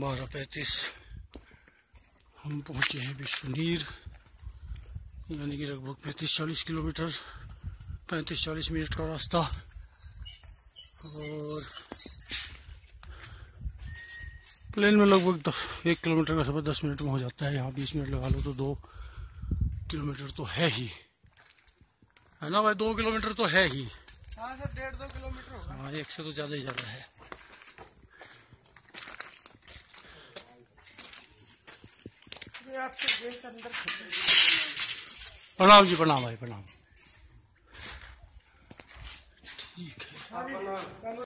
बारह पैंतीस हम पहुँचे हैं विश्वनीर यानी कि लगभग पैंतीस चालीस किलोमीटर पैंतीस चालीस मिनट का रास्ता। और प्लेन में लगभग दस एक किलोमीटर का सफ़र दस मिनट में हो जाता है। यहाँ बीस मिनट लगा लो तो दो किलोमीटर तो है ही। है ना भाई? दो किलोमीटर तो है ही। हाँ सर डेढ़ दो किलोमीटर हाँ एक से तो ज़्यादा ही ज़्यादा है। प्रणाम जी प्रणाम भाई प्रणाम। ठीक है।